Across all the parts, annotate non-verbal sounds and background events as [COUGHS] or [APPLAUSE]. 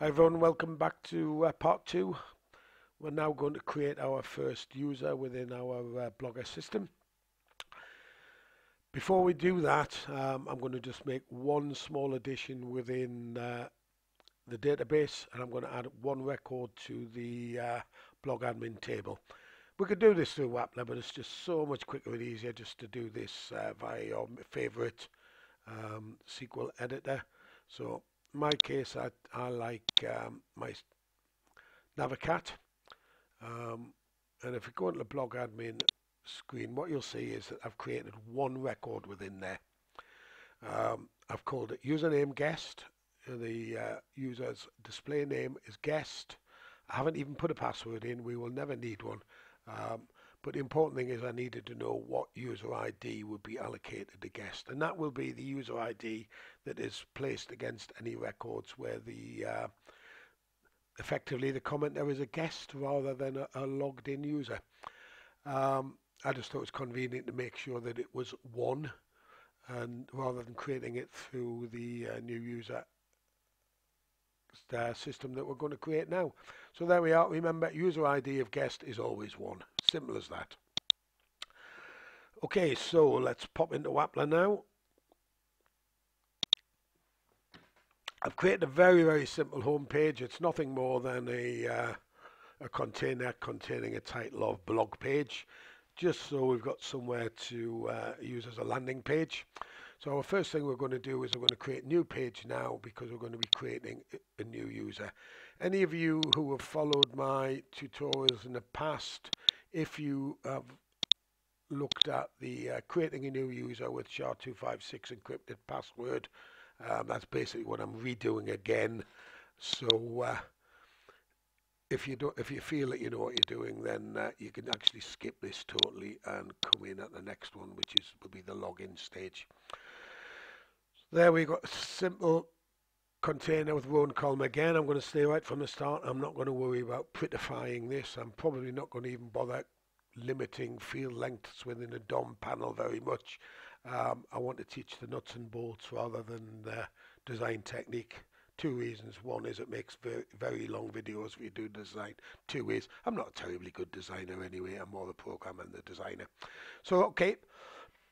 Hi everyone, welcome back to uh, part two. We're now going to create our first user within our uh, Blogger system. Before we do that, um, I'm going to just make one small addition within uh, the database and I'm going to add one record to the uh, blog admin table. We could do this through Wappler, but it's just so much quicker and easier just to do this uh, via your favorite um, SQL editor. So in my case, I, I like um, my Navicat. Um, and if you go into the blog admin screen, what you'll see is that I've created one record within there. Um, I've called it username guest. The uh, user's display name is guest. I haven't even put a password in. We will never need one. Um, but the important thing is I needed to know what user ID would be allocated to guest. And that will be the user ID that is placed against any records where the uh, effectively the commenter is a guest rather than a, a logged in user. Um, I just thought it was convenient to make sure that it was one and rather than creating it through the uh, new user uh, system that we're going to create now. So there we are. Remember, user ID of guest is always one. Simple as that. Okay, so let's pop into Wappler now. I've created a very, very simple home page. It's nothing more than a, uh, a container containing a title of blog page, just so we've got somewhere to uh, use as a landing page. So our first thing we're going to do is we're going to create a new page now because we're going to be creating a new user. Any of you who have followed my tutorials in the past, if you have looked at the uh, creating a new user with SHA-256 encrypted password, um, that's basically what I'm redoing again. So uh, if you don't, if you feel that you know what you're doing, then uh, you can actually skip this totally and come in at the next one, which is will be the login stage. There we've got a simple container with and column again. I'm going to stay right from the start. I'm not going to worry about prettifying this. I'm probably not going to even bother limiting field lengths within a DOM panel very much. Um, I want to teach the nuts and bolts rather than the design technique. Two reasons. One is it makes very, very long videos if you do design. Two is I'm not a terribly good designer anyway. I'm more the programmer than the designer. So, okay,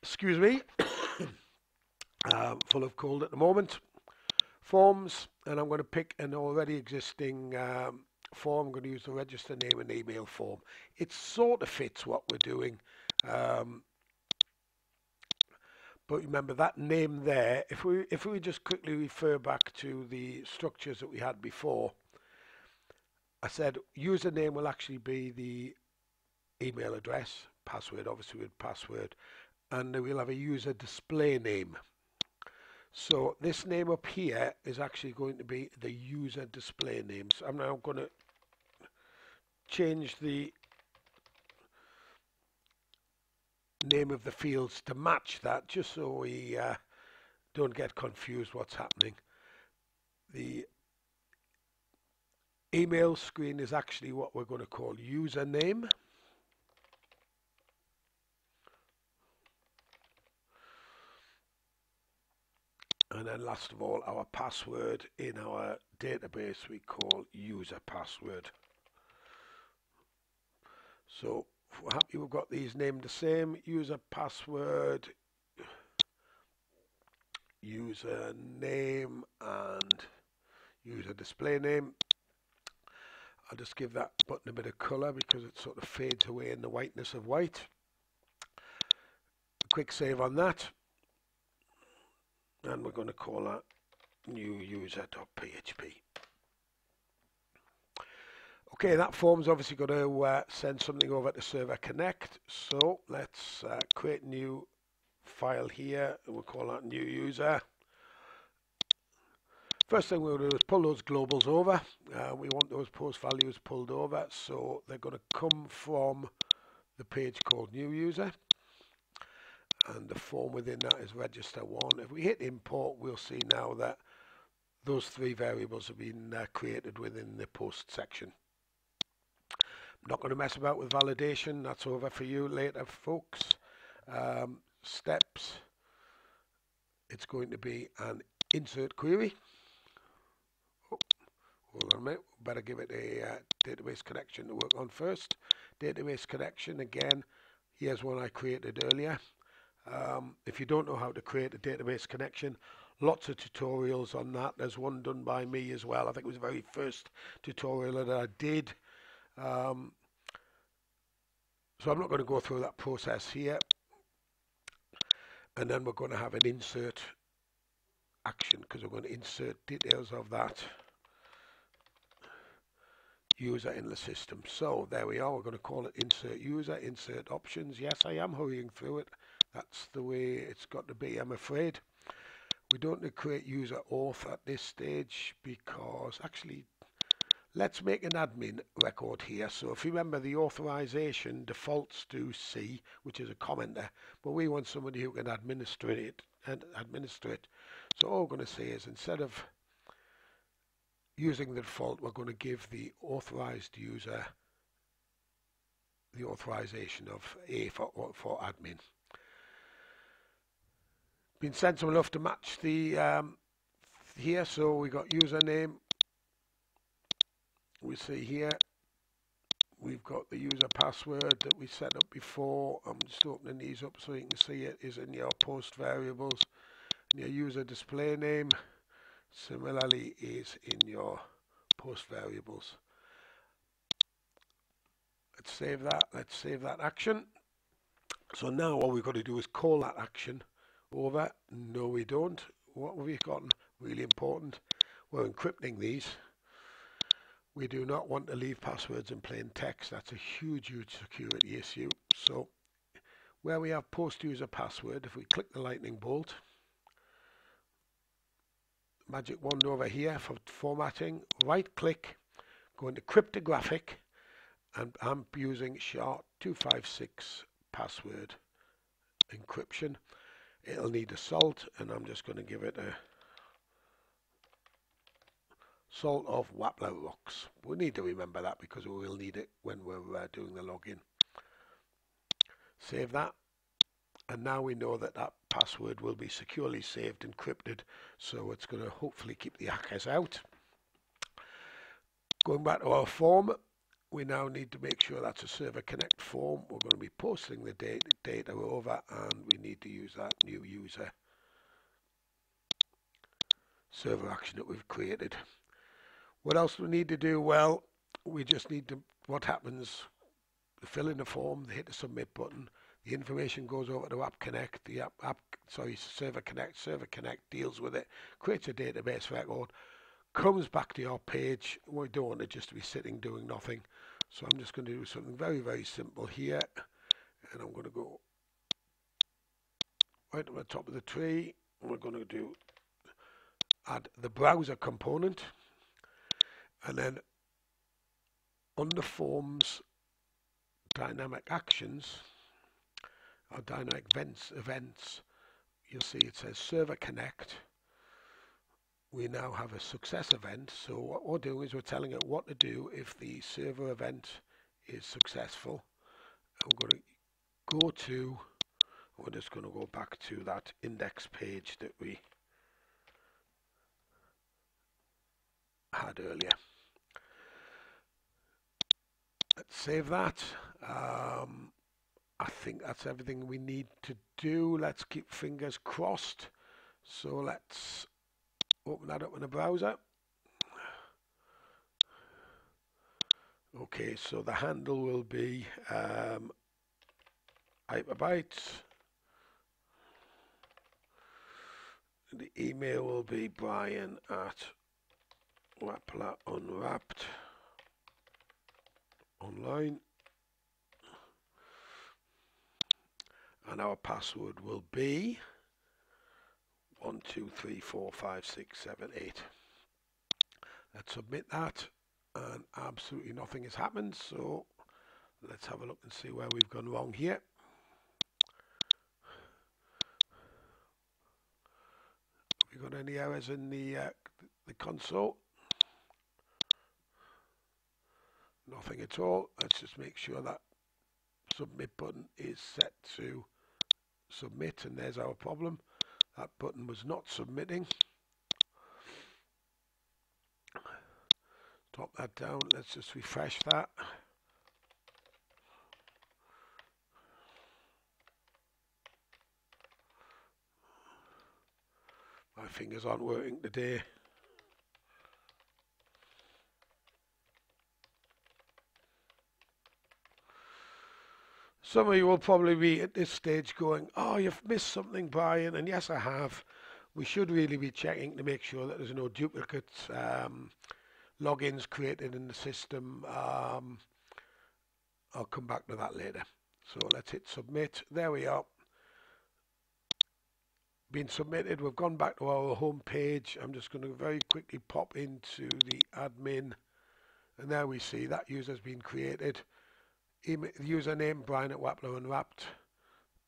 excuse me. [COUGHS] um, full of cold at the moment. Forms, and I'm going to pick an already existing um, form. I'm going to use the register name and email form. It sort of fits what we're doing. Um, but remember that name there, if we if we just quickly refer back to the structures that we had before, I said username will actually be the email address, password obviously with password, and we'll have a user display name. So this name up here is actually going to be the user display name. So I'm now going to change the name of the fields to match that just so we uh, don't get confused what's happening. The email screen is actually what we're going to call username. And then last of all, our password in our database we call user password. So we're happy we've got these named the same. User password user name and user display name. I'll just give that button a bit of color because it sort of fades away in the whiteness of white. Quick save on that and we're going to call that new user.php Okay, that form's obviously got to uh, send something over to Server Connect. So let's uh, create a new file here. And we'll call that new user. First thing we'll do is pull those globals over. Uh, we want those post values pulled over. So they're going to come from the page called new user. And the form within that is register one. If we hit import, we'll see now that those three variables have been uh, created within the post section. I'm not going to mess about with validation. That's over for you later, folks. Um, steps. It's going to be an insert query. Oh, hold on a minute, better give it a uh, database connection to work on first. Database connection, again, here's one I created earlier. Um, if you don't know how to create a database connection, lots of tutorials on that. There's one done by me as well. I think it was the very first tutorial that I did. Um, so I'm not going to go through that process here. And then we're going to have an insert action because we're going to insert details of that user in the system. So there we are. We're going to call it insert user, insert options. Yes, I am hurrying through it. That's the way it's got to be, I'm afraid. We don't need to create user auth at this stage because actually let's make an admin record here. So if you remember the authorization defaults to C, which is a commenter, but we want somebody who can administrate it and administer it. So all we're going to say is instead of using the default, we're going to give the authorized user the authorization of A for, for admin. Been sensible enough to match the um, here, so we got username. We see here we've got the user password that we set up before. I'm just opening these up so you can see it is in your post variables. And your user display name similarly is in your post variables. Let's save that. Let's save that action. So now all we've got to do is call that action over. No, we don't. What have we gotten? Really important. We're encrypting these. We do not want to leave passwords in plain text. That's a huge, huge security issue. So where we have post user password, if we click the lightning bolt, magic wand over here for formatting, right click, go into cryptographic, and I'm using SHA-256 password encryption. It'll need a salt, and I'm just going to give it a salt of Wappler Rocks. We need to remember that because we will need it when we're uh, doing the login. Save that. And now we know that that password will be securely saved, encrypted, so it's going to hopefully keep the hackers out. Going back to our form, we now need to make sure that's a server connect form. We're going to be posting the data, data over and we need to use that new user server action that we've created. What else do we need to do? Well, we just need to, what happens, fill in the form, hit the submit button, the information goes over to App Connect, the app, app sorry, Server Connect, Server Connect deals with it, creates a database record, comes back to your page. We don't want it just to be sitting doing nothing. So I'm just going to do something very, very simple here. And I'm going to go right to the top of the tree. We're going to do add the browser component. And then under forms, dynamic actions, or dynamic events, events, you'll see it says server connect we now have a success event. So what we're doing is we're telling it what to do if the server event is successful. We're going to go to, we're just going to go back to that index page that we had earlier. Let's save that. Um, I think that's everything we need to do. Let's keep fingers crossed. So let's open that up in the browser. Okay, so the handle will be um, hyperbytes. The email will be brian at Wappler Unwrapped online. And our password will be one, two, three, four, five, six, seven, eight. Let's submit that and absolutely nothing has happened. So let's have a look and see where we've gone wrong here. Have we got any errors in the uh, the console? Nothing at all. Let's just make sure that submit button is set to submit and there's our problem. That button was not submitting. drop that down. Let's just refresh that. My fingers aren't working today. Some of you will probably be at this stage going, oh, you've missed something, Brian. And yes, I have. We should really be checking to make sure that there's no duplicate um, logins created in the system. Um, I'll come back to that later. So let's hit submit. There we are. Been submitted. We've gone back to our home page. I'm just going to very quickly pop into the admin. And there we see that user has been created username Brian at Wappler Unwrapped.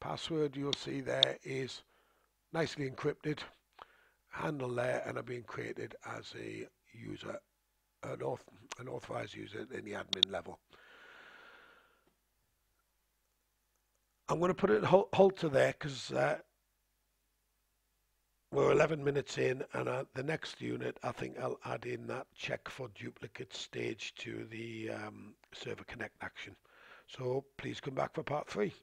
Password you'll see there is nicely encrypted. Handle there and I've been created as a user, an, auth an authorized user in the admin level. I'm going to put it halter there because uh, we're 11 minutes in and uh, the next unit I think I'll add in that check for duplicate stage to the um, server connect action. So please come back for part three.